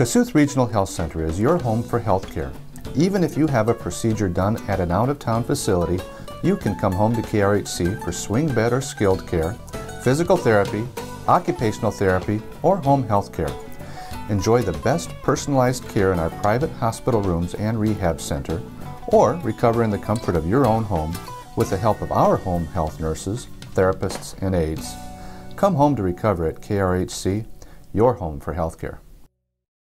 Kossuth Regional Health Center is your home for healthcare. Even if you have a procedure done at an out-of-town facility, you can come home to KRHC for swing bed or skilled care, physical therapy, occupational therapy, or home health care. Enjoy the best personalized care in our private hospital rooms and rehab center, or recover in the comfort of your own home with the help of our home health nurses, therapists, and aides. Come home to recover at KRHC, your home for healthcare.